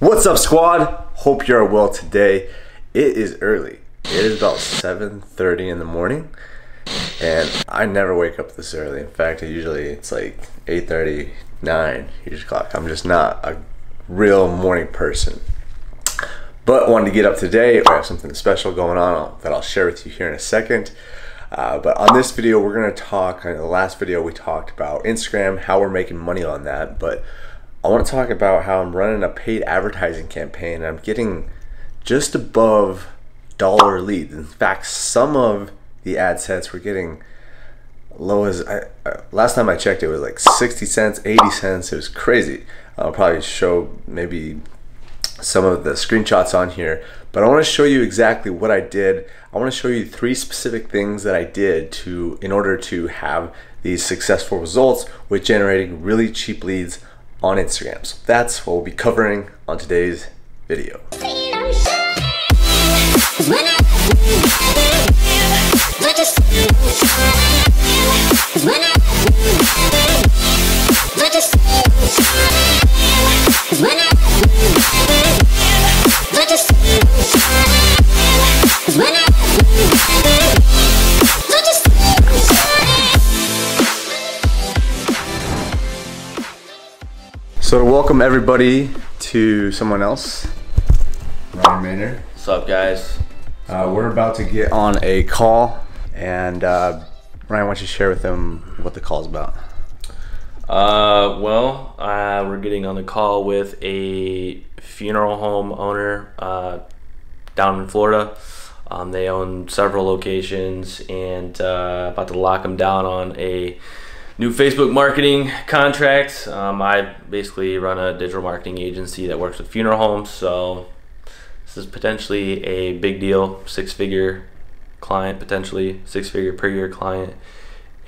What's up squad? Hope you're well today. It is early. It is about 7.30 in the morning and I never wake up this early. In fact, usually it's like 8.30, 9 usually clock. I'm just not a real morning person. But wanted to get up today. I have something special going on that I'll share with you here in a second. Uh, but on this video, we're going to talk, in the last video we talked about Instagram, how we're making money on that. But I want to talk about how I'm running a paid advertising campaign and I'm getting just above dollar leads. In fact, some of the ad sets were getting low as I, uh, last time I checked it was like 60 cents 80 cents. It was crazy. I'll probably show maybe some of the screenshots on here but I want to show you exactly what I did. I want to show you three specific things that I did to in order to have these successful results with generating really cheap leads on Instagram. So that's what we'll be covering on today's video So to welcome everybody to someone else, Ryan Maynard. What's up, guys? Uh, we're about to get on a call, and uh, Ryan, why don't you share with them what the call is about? Uh, well, uh, we're getting on the call with a funeral home owner uh, down in Florida. Um, they own several locations and uh, about to lock them down on a new Facebook marketing contract. Um, I basically run a digital marketing agency that works with funeral homes, so this is potentially a big deal, six figure client, potentially six figure per year client,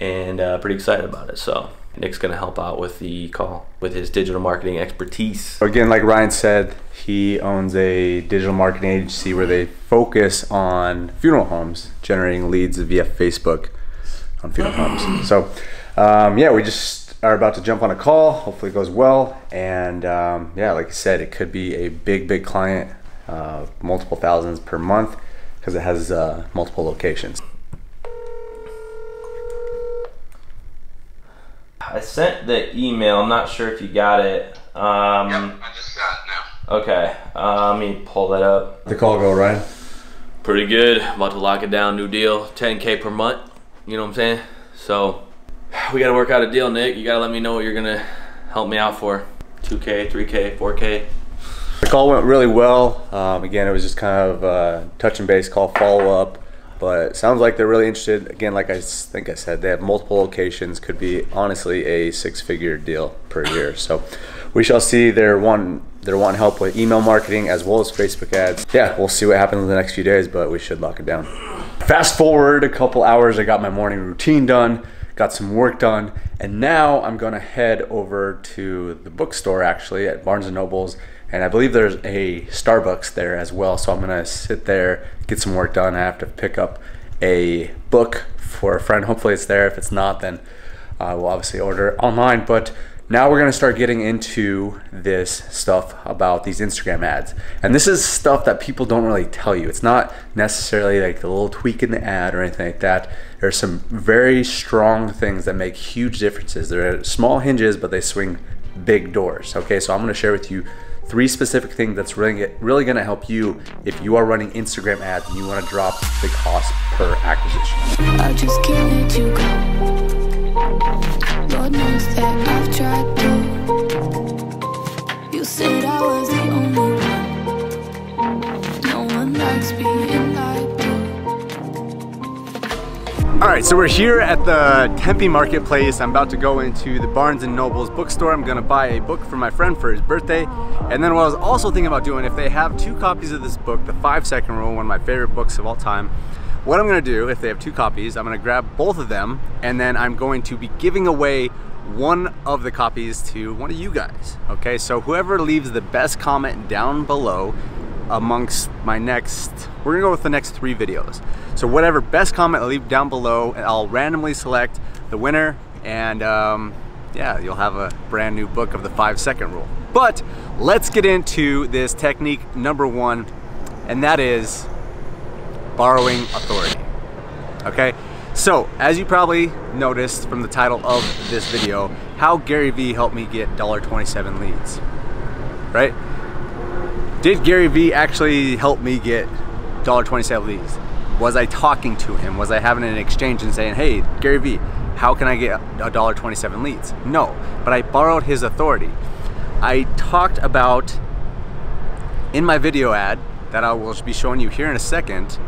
and uh, pretty excited about it. So Nick's gonna help out with the call with his digital marketing expertise. Again, like Ryan said, he owns a digital marketing agency where they focus on funeral homes, generating leads via Facebook on funeral homes. So um, yeah, we just are about to jump on a call. Hopefully it goes well. And um, yeah, like I said, it could be a big, big client, uh, multiple thousands per month because it has uh, multiple locations. I sent the email. I'm not sure if you got it. Um, Yep, I just got it now. Okay, uh, let me pull that up. The call go, Ryan? Pretty good. About to lock it down. New deal. 10k per month. You know what I'm saying? So we gotta work out a deal, Nick. You gotta let me know what you're gonna help me out for. 2k, 3k, 4k. The call went really well. Um, again, it was just kind of a touch and base call, follow up. But it sounds like they're really interested. Again, like I think I said, they have multiple locations. Could be honestly a six-figure deal per year. So we shall see. They're one. They're wanting help with email marketing as well as Facebook ads. Yeah, we'll see what happens in the next few days, but we should lock it down. Fast forward a couple hours, I got my morning routine done, got some work done, and now I'm gonna head over to the bookstore actually at Barnes and Nobles, and I believe there's a Starbucks there as well. So I'm gonna sit there, get some work done. I have to pick up a book for a friend. Hopefully it's there. If it's not, then uh, we'll obviously order online. But now we're gonna start getting into this stuff about these Instagram ads. And this is stuff that people don't really tell you. It's not necessarily like a little tweak in the ad or anything like that. There's some very strong things that make huge differences. They're small hinges, but they swing big doors. Okay, so I'm gonna share with you three specific things that's really really gonna help you if you are running Instagram ads and you wanna drop the cost per acquisition. Lord knows that I've tried to. You said I was the only one. No one likes being. All right, so we're here at the Tempe Marketplace. I'm about to go into the Barnes and Nobles bookstore. I'm gonna buy a book for my friend for his birthday. And then what I was also thinking about doing, if they have two copies of this book, The Five Second Rule, one of my favorite books of all time, what I'm gonna do, if they have two copies, I'm gonna grab both of them, and then I'm going to be giving away one of the copies to one of you guys. Okay, so whoever leaves the best comment down below amongst my next, we're gonna go with the next three videos. So whatever best comment I leave down below, I'll randomly select the winner, and um, yeah, you'll have a brand new book of the five second rule. But let's get into this technique number one, and that is borrowing authority. Okay, so as you probably noticed from the title of this video, how Gary Vee helped me get $1.27 leads, right? Did Gary Vee actually help me get $1.27 leads? Was I talking to him? Was I having an exchange and saying, hey, Gary Vee, how can I get $1.27 leads? No, but I borrowed his authority. I talked about in my video ad that I will be showing you here in a second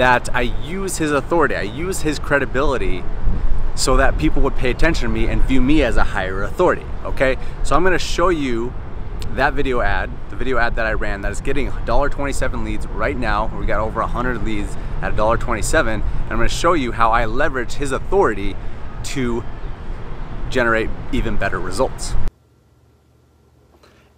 that I use his authority, I use his credibility so that people would pay attention to me and view me as a higher authority, okay? So I'm gonna show you that video ad, the video ad that I ran that is getting $1.27 leads right now. We got over 100 leads at $1.27 and I'm gonna show you how I leverage his authority to generate even better results.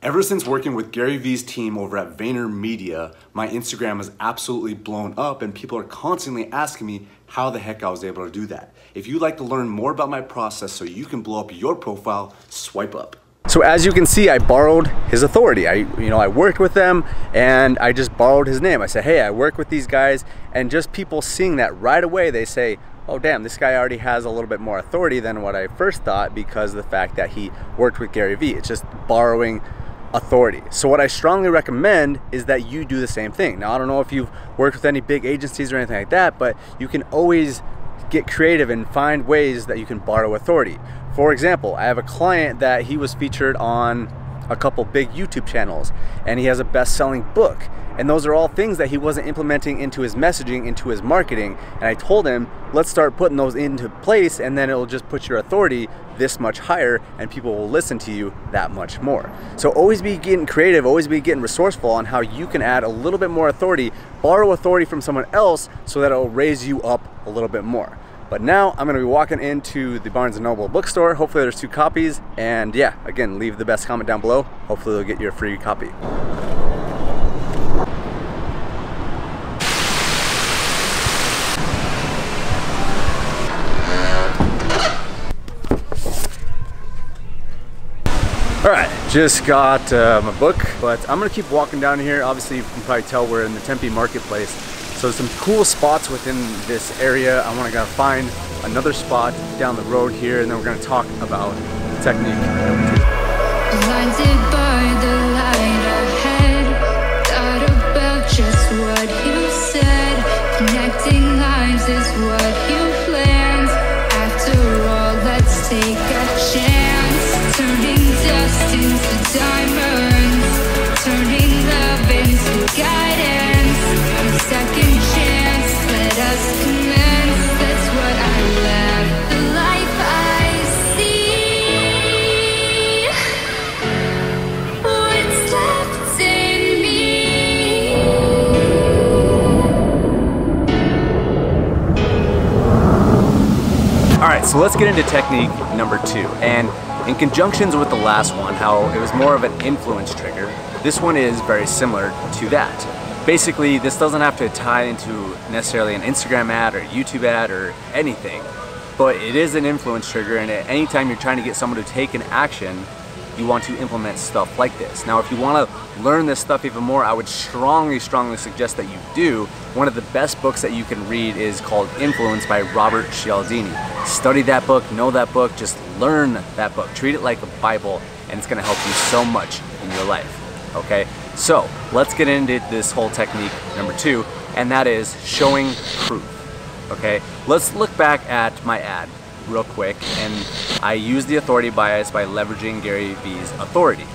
Ever since working with Gary Vee's team over at VaynerMedia, my Instagram has absolutely blown up and people are constantly asking me how the heck I was able to do that. If you'd like to learn more about my process so you can blow up your profile, swipe up. So as you can see, I borrowed his authority. I, you know, I worked with them and I just borrowed his name. I said, hey, I work with these guys and just people seeing that right away, they say, oh damn, this guy already has a little bit more authority than what I first thought because of the fact that he worked with Gary Vee. It's just borrowing authority. So what I strongly recommend is that you do the same thing. Now I don't know if you've worked with any big agencies or anything like that, but you can always get creative and find ways that you can borrow authority. For example, I have a client that he was featured on a couple big YouTube channels and he has a best-selling book and those are all things that he wasn't implementing into his messaging, into his marketing. And I told him, let's start putting those into place and then it'll just put your authority this much higher and people will listen to you that much more. So always be getting creative, always be getting resourceful on how you can add a little bit more authority, borrow authority from someone else so that it'll raise you up a little bit more. But now I'm gonna be walking into the Barnes & Noble bookstore. Hopefully there's two copies. And yeah, again, leave the best comment down below. Hopefully they'll get you a free copy. All right, just got uh, my book, but I'm gonna keep walking down here. Obviously, you can probably tell we're in the Tempe Marketplace. So some cool spots within this area. I wanna go find another spot down the road here, and then we're gonna talk about the technique so let's get into technique number two. And in conjunctions with the last one, how it was more of an influence trigger, this one is very similar to that. Basically, this doesn't have to tie into necessarily an Instagram ad or YouTube ad or anything, but it is an influence trigger and at any time you're trying to get someone to take an action, you want to implement stuff like this. Now, if you want to learn this stuff even more, I would strongly, strongly suggest that you do. One of the best books that you can read is called Influence by Robert Cialdini. Study that book, know that book, just learn that book. Treat it like a Bible, and it's going to help you so much in your life. Okay? So, let's get into this whole technique number two, and that is showing proof. Okay? Let's look back at my ad real quick and I use the authority bias by leveraging Gary Vee's authority.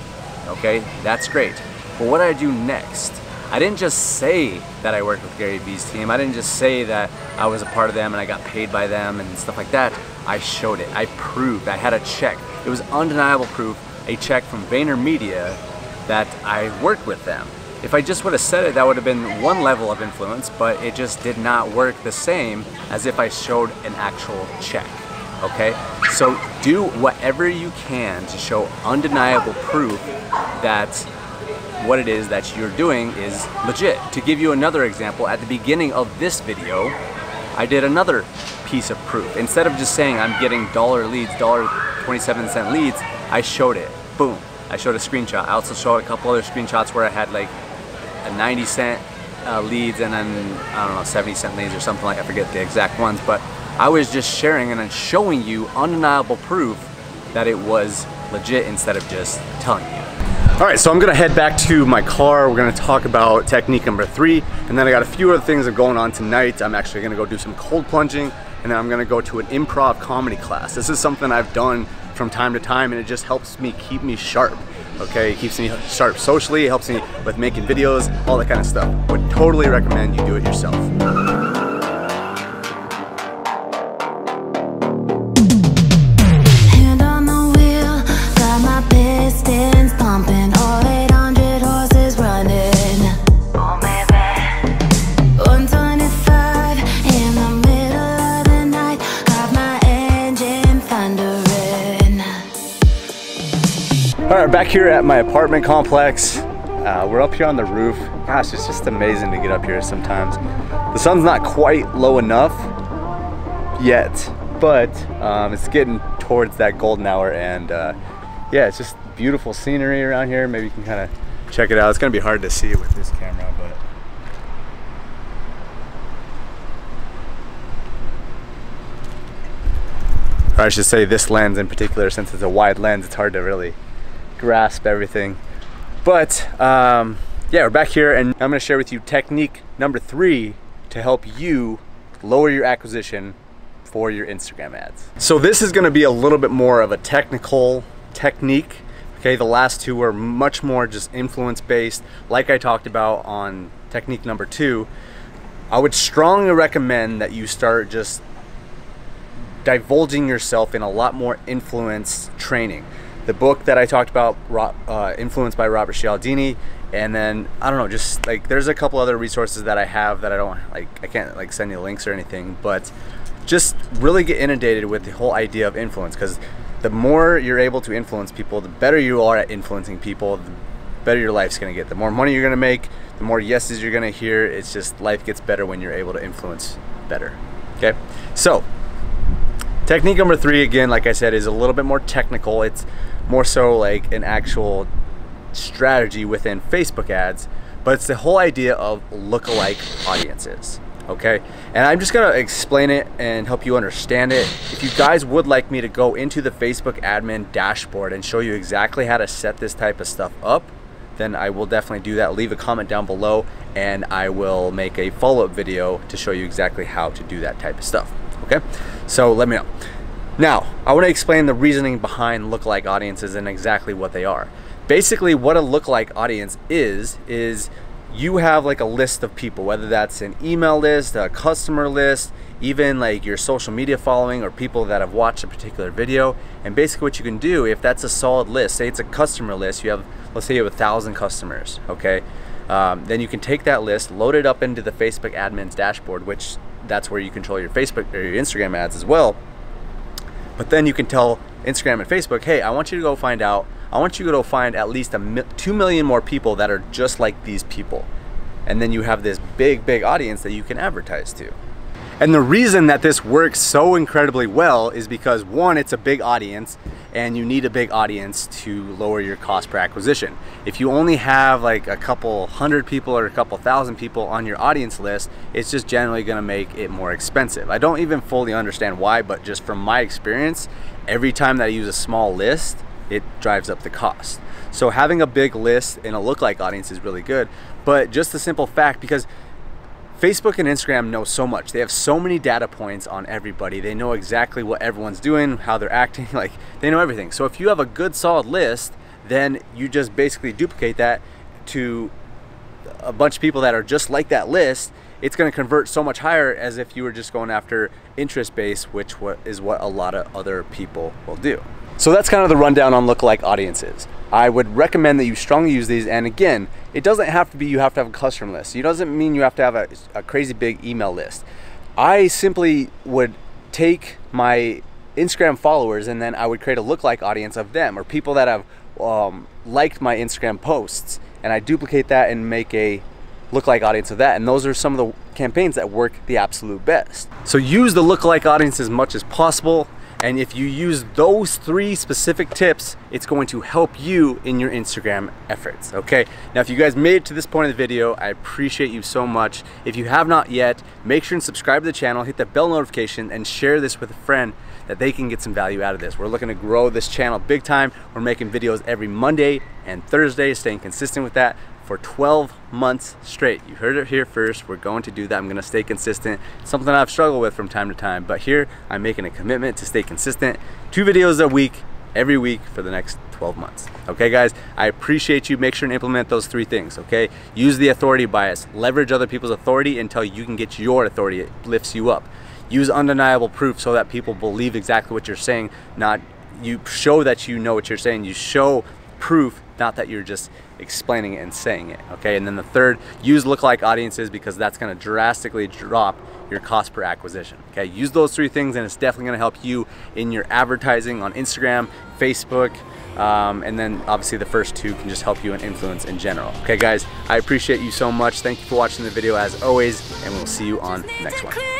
Okay, that's great. But what I do next? I didn't just say that I worked with Gary Vee's team. I didn't just say that I was a part of them and I got paid by them and stuff like that. I showed it. I proved. I had a check. It was undeniable proof, a check from VaynerMedia that I worked with them. If I just would have said it, that would have been one level of influence, but it just did not work the same as if I showed an actual check okay? So do whatever you can to show undeniable proof that what it is that you're doing is legit. To give you another example, at the beginning of this video, I did another piece of proof. Instead of just saying I'm getting dollar leads, dollar 27 cent leads, I showed it. Boom. I showed a screenshot. I also showed a couple other screenshots where I had like a 90 cent uh, leads and then I don't know 70 cent leads or something like I forget the exact ones but I was just sharing and showing you undeniable proof that it was legit instead of just telling you. All right, so I'm gonna head back to my car. We're gonna talk about technique number three, and then I got a few other things that are going on tonight. I'm actually gonna go do some cold plunging, and then I'm gonna go to an improv comedy class. This is something I've done from time to time, and it just helps me keep me sharp. Okay, it keeps me sharp socially, it helps me with making videos, all that kind of stuff. Would totally recommend you do it yourself. Back here at my apartment complex. Uh, we're up here on the roof. Gosh, it's just amazing to get up here sometimes. The sun's not quite low enough yet, but um, it's getting towards that golden hour and uh, yeah, it's just beautiful scenery around here. Maybe you can kind of check it out. It's gonna be hard to see with this camera, but or I should say this lens in particular, since it's a wide lens, it's hard to really grasp everything. But um, yeah, we're back here and I'm gonna share with you technique number three to help you lower your acquisition for your Instagram ads. So this is gonna be a little bit more of a technical technique. Okay, the last two were much more just influence based, like I talked about on technique number two. I would strongly recommend that you start just divulging yourself in a lot more influence training. The book that I talked about, uh, influenced by Robert Cialdini, and then I don't know, just like there's a couple other resources that I have that I don't like. I can't like send you links or anything, but just really get inundated with the whole idea of influence because the more you're able to influence people, the better you are at influencing people, the better your life's gonna get. The more money you're gonna make, the more yeses you're gonna hear. It's just life gets better when you're able to influence better. Okay, so Technique number three, again, like I said, is a little bit more technical. It's more so like an actual strategy within Facebook ads, but it's the whole idea of lookalike audiences. Okay, and I'm just gonna explain it and help you understand it. If you guys would like me to go into the Facebook admin dashboard and show you exactly how to set this type of stuff up, then I will definitely do that. Leave a comment down below and I will make a follow-up video to show you exactly how to do that type of stuff. Okay, so let me know. Now, I want to explain the reasoning behind lookalike audiences and exactly what they are. Basically, what a lookalike audience is, is you have like a list of people, whether that's an email list, a customer list, even like your social media following or people that have watched a particular video. And basically what you can do, if that's a solid list, say it's a customer list, you have, let's say you have a thousand customers, okay? Um, then you can take that list, load it up into the Facebook admin's dashboard, which that's where you control your Facebook or your Instagram ads as well. But then you can tell Instagram and Facebook, hey, I want you to go find out, I want you to go find at least a mi- 2 million more people that are just like these people. And then you have this big, big audience that you can advertise to. And the reason that this works so incredibly well is because one, it's a big audience and you need a big audience to lower your cost per acquisition. If you only have like a couple hundred people or a couple thousand people on your audience list, it's just generally gonna make it more expensive. I don't even fully understand why, but just from my experience, every time that I use a small list, it drives up the cost. So having a big list and a lookalike audience is really good, but just the simple fact because Facebook and Instagram know so much. They have so many data points on everybody. They know exactly what everyone's doing, how they're acting, like they know everything. So if you have a good solid list, then you just basically duplicate that to a bunch of people that are just like that list. It's going to convert so much higher as if you were just going after interest base, which is what a lot of other people will do. So that's kind of the rundown on lookalike audiences. I would recommend that you strongly use these. And again, it doesn't have to be you have to have a customer list. It doesn't mean you have to have a, a crazy big email list. I simply would take my Instagram followers and then I would create a lookalike audience of them or people that have um, liked my Instagram posts. And I duplicate that and make a lookalike audience of that. And those are some of the campaigns that work the absolute best. So use the lookalike audience as much as possible. And if you use those three specific tips, it's going to help you in your Instagram efforts, okay? Now, if you guys made it to this point of the video, I appreciate you so much. If you have not yet, make sure and subscribe to the channel, hit that bell notification, and share this with a friend that they can get some value out of this. We're looking to grow this channel big time. We're making videos every Monday and Thursday, staying consistent with that for 12 months straight. You heard it here first. We're going to do that. I'm going to stay consistent. It's something I've struggled with from time to time, but here I'm making a commitment to stay consistent. Two videos a week, every week for the next 12 months. Okay, guys, I appreciate you. Make sure and implement those three things, okay? Use the authority bias. Leverage other people's authority until you can get your authority. It lifts you up. Use undeniable proof so that people believe exactly what you're saying, not you show that you know what you're saying. You show proof, not that you're just explaining it and saying it. Okay, and then the third, use lookalike audiences because that's going to drastically drop your cost per acquisition. Okay, use those three things, and it's definitely going to help you in your advertising on Instagram, Facebook. Um, and then obviously the first two can just help you in influence in general. Okay guys, I appreciate you so much. Thank you for watching the video as always, and we'll see you on the next one.